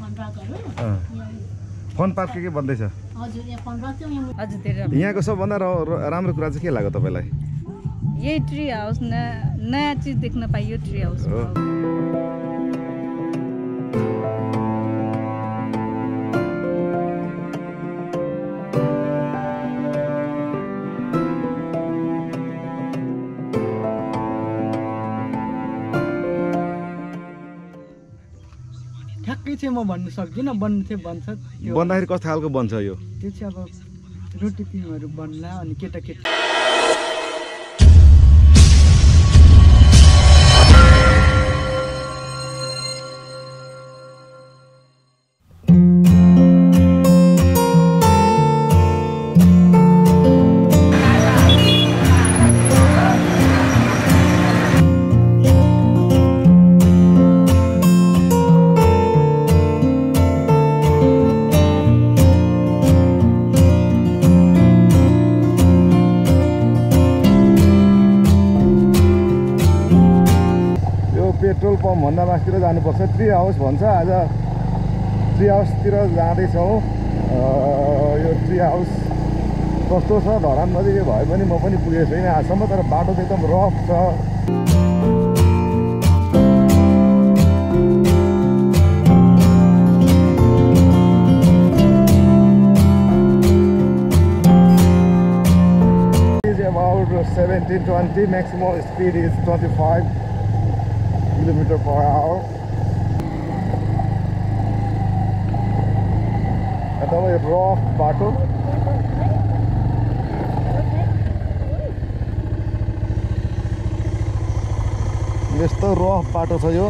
Fun पार्कहरू अँ। यहाँ- फन पार्क के के बन्दैछ? हजुर यहाँ फन पार्क चाहिँ यहाँ हजुर धेरै यहाँको सबभन्दा राम्रो कुरा चाहिँ के लाग्यो तपाईँलाई? यही ट्री हाउस नयाँ नयाँ चिज देख्न पाइयो ट्री हाउस। ठ्याक्कै चाहिँ म भन्नु सक्दिनँ बन्नु चाहिँ बन्छ। त्यो बन्दाखेरि कस्तो खालको बन्छ यो? त्यो चाहिँ अब रोटी पिङहरू बन्ला अनि केटाकेटी पेट्रोल पम्पभन्दा माथितिर जानुपर्छ। ट्री हाउस भन्छ आज ट्री हाउसतिर जाँदैछौँ। यो ट्री हाउस कस्तो छ धरान नजिकै भए पनि म पनि पुगेको छैन आजसम्म तर बाटो चाहिँ एकदम रफ छ। Is about 17 20 maximum speed is 25 kilometer per hour. एकदमै रफ बाटो यस्तो रफ बाटो छ यो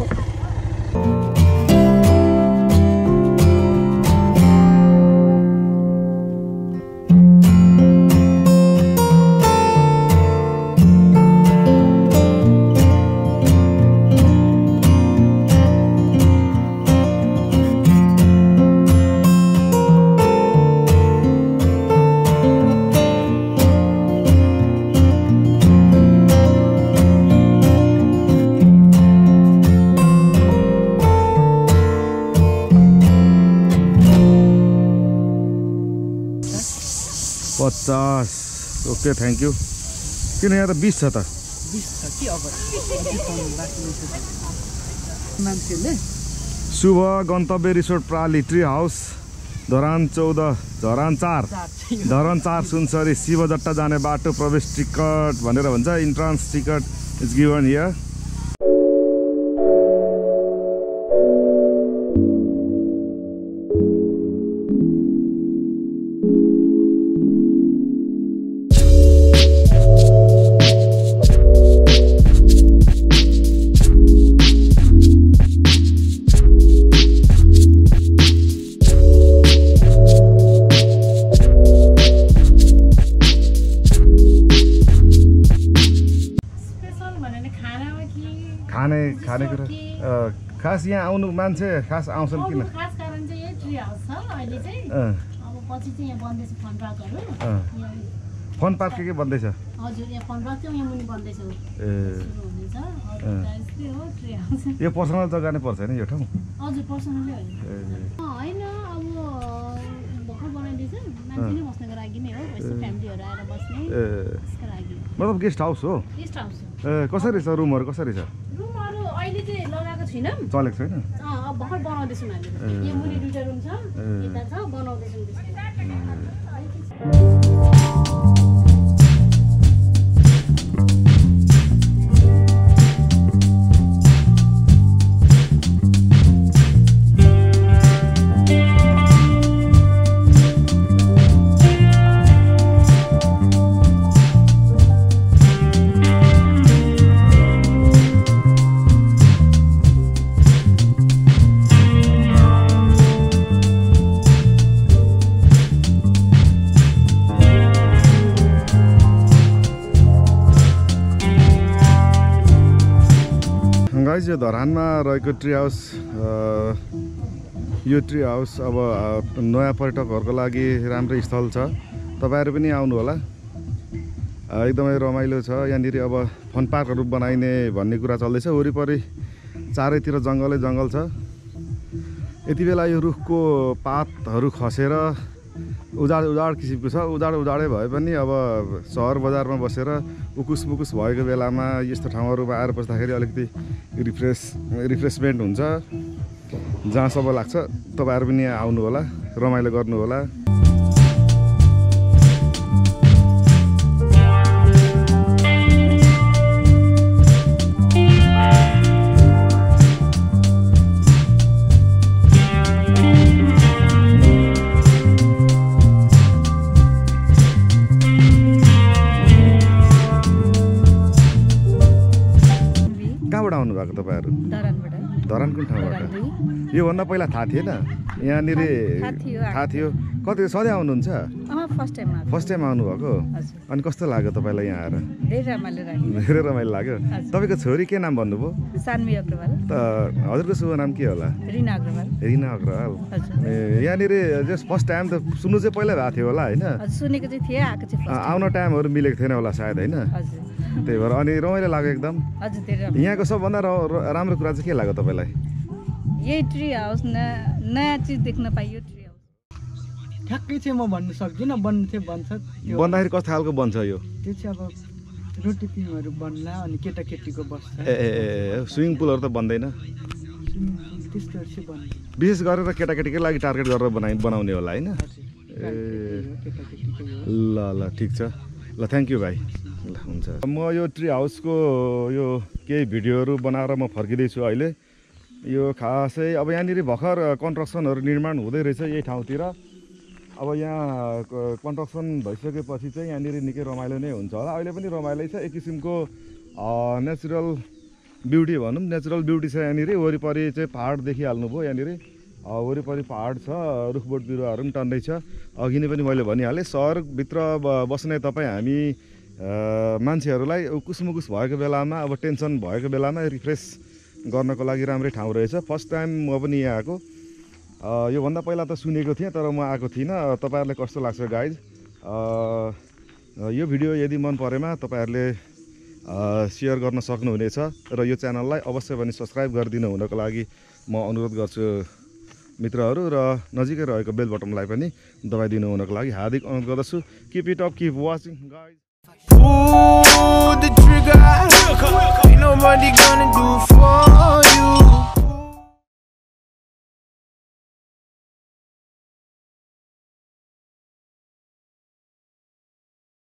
पचास। ओके थ्याङ्क यू किन यहाँ त बिस छ त? शुभ गन्तव्य रिसोर्ट प्राली ट्री हाउस धरान चौध धरान चार। धरान चार सुनसरी शिवजट्टा जाने बाटो प्रवेश टिकट भनेर भन्छ। Entrance ticket is given here खाने खानेकुरा खास यहाँ आउनु मान्छे खास आउँछन् किन? खास कारण चाहिँ यही ट्री हाउस छ अहिले चाहिँ। अँ, अब पछि चाहिँ यहाँ बन्दैछ फन पार्कहरू। पार्क के के बन्दैछ? हजुर यहाँ फन पार्क चाहिँ यहाँ मुनि ए। यो पर्सनल जग्गा नै पर्छ होइन यो ठाउँ? हजुर पर्सनली होइन अब भर्खर बनाइदिएछ। मान्छे नै बस्नको लागि नै हो यस्तो फ्यामिलीहरू आएर बस्ने। ए। त्यसको लागि। मतलब गेस्ट हाउस हो? गेस्ट हाउस ए कसरी छ रुमहरू कसरी छ रुमहरू अहिले चाहिँ लगाएको छैनौँ? चलेको छैन। भर्खर बनाउँदैछौँ हामीले। मुनि दुइटा रुम छ। यता छ बनाउँदैछौँ गाइज यो धरानमा रहेको ट्री हाउस यो ट्री हाउस अब नयाँ पर्यटकहरूको लागि राम्रै स्थल छ। तपाईँहरू पनि आउनु होला अ, एकदमै रमाइलो छ। यहाँनिर अब फन पार्कहरू बनाइने भन्ने कुरा चल्दैछ। वरिपरि चारैतिर जङ्गलै जङ्गल छ। यति बेला यो रुखको पातहरू खसेर उजाड उजाड किसिमको छ। उजाड उजाडै भए पनि अब सहर बजारमा बसेर उकुस मुकुस भएको बेलामा यस्तो ठाउँहरूमा आएर बस्दाखेरि अलिकति रिफ्रेस रिफ्रेसमेन्ट हुन्छ। जहाँ सब लाग्छ तपाईँहरू पनि यहाँ आउनु होला रमाइलो गर्नु होला आउनुभएको तपाईँहरू? धरान कुन ठाउँबाट योभन्दा पहिला थाहा थिएन? यहाँनिर थाहा थियो, कति सधैँ आउनुहुन्छ? फर्स्ट टाइम आएको। फर्स्ट टाइम आउनुभएको? अनि कस्तो लाग्यो तपाईँलाई यहाँ आएर? धेरै रमाइलो लाग्यो। तपाईँको छोरी के नाम भन्नुभयो? त हजुरको शुभ नाम के होला? रिना अग्रवाल। यहाँनिर जस्ट फर्स्ट टाइम त सुन्नु चाहिँ पहिला भएको थियो होला होइन? आउन टाइमहरू मिलेको थिएन होला सायद होइन? त्यही भएर अनि रमाइलो लाग्यो एकदम। यहाँको सबभन्दा राम्रो कुरा चाहिँ के लाग्यो तपाईँलाई? यही ट्री हाउस नयाँ नयाँ चिज देख्न पाइयो ट्री हाउस ठ्याक्कै चाहिँ म भन्नु सक्दिनँ बन्नु चाहिँ बन्छ। बन्दाखेरि कस्तो खालको बन्छ यो? त्यो चाहिँ अब रोटी पिङहरू बन्ला अनि केटाकेटीको बस्छ। ए स्विमिङ पुलहरू त बन्दैन? स्विमिङ पुल त्यस्तोहरू चाहिँ बन्दैन। विशेष गरेर केटाकेटीकै लागि टार्गेट गरेर बनाइ बनाउने होला होइन? ल ल ठिक छ। ल थ्याङ्क यू भाइ। ल हुन्छ। म यो ट्री हाउसको यो केही भिडियोहरू बनाएर म फर्किँदैछु अहिले। यो खासै अब यहाँनिर भर्खर कन्स्ट्रक्सनहरू निर्माण हुँदै रहेछ यही ठाउँतिर। अब यहाँ कन्स्ट्रक्सन भइसकेपछि चाहिँ यहाँनिर निकै रमाइलो नै हुन्छ होला। अहिले पनि रमाइलो छ। एक किसिमको नेचुरल ब्युटी भनौँ। नेचुरल ब्युटी छ यहाँनिर। वरिपरि चाहिँ पाहाड देखिहाल्नुभयो यहाँनिर। वरिपरि पाहाड छ। रुखबोट बिरुवाहरू पनि टन्नै छ अघि नै पनि मैले भनिहालेँ सहरभित्र बस्ने तपाईँ हामी मान्छेहरूलाई कुसमुकुस भएको बेलामा अब टेन्सन भएको बेलामा रिफ्रेस गर्नको लागि राम्रै ठाउँ रहेछ। फर्स्ट टाइम म पनि यहाँ आएको। योभन्दा पहिला त सुनेको थिएँ तर म आएको थिइनँ। तपाईँहरूलाई कस्तो लाग्छ गाइज यो भिडियो यदि मन परेमा तपाईँहरूले सेयर गर्न सक्नुहुनेछ र यो च्यानललाई अवश्य पनि सब्सक्राइब गरिदिनु हुनको लागि म अनुरोध गर्छु मित्रहरू र नजिकै रहेको बेल बटनलाई पनि दबाइदिनु हुनको लागि हार्दिक अनुरोध गर्दछु। Keep it up keep watching guys. Ain't nobody gonna do for you.